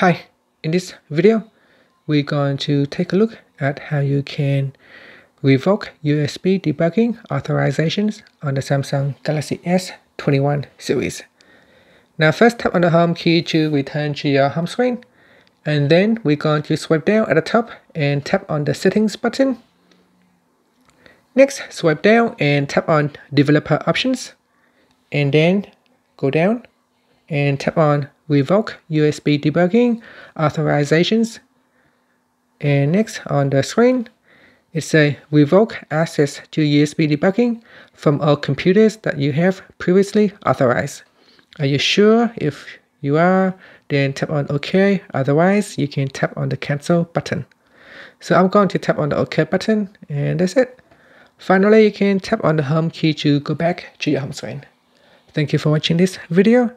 Hi, in this video, we're going to take a look at how you can revoke USB debugging authorizations on the Samsung Galaxy S21 series. Now first tap on the home key to return to your home screen and then we're going to swipe down at the top and tap on the settings button. Next, swipe down and tap on developer options and then go down and tap on revoke USB debugging authorizations. And next on the screen, it says revoke access to USB debugging from all computers that you have previously authorized. Are you sure? If you are, then tap on OK. Otherwise, you can tap on the cancel button. So I'm going to tap on the OK button and that's it. Finally, you can tap on the home key to go back to your home screen. Thank you for watching this video.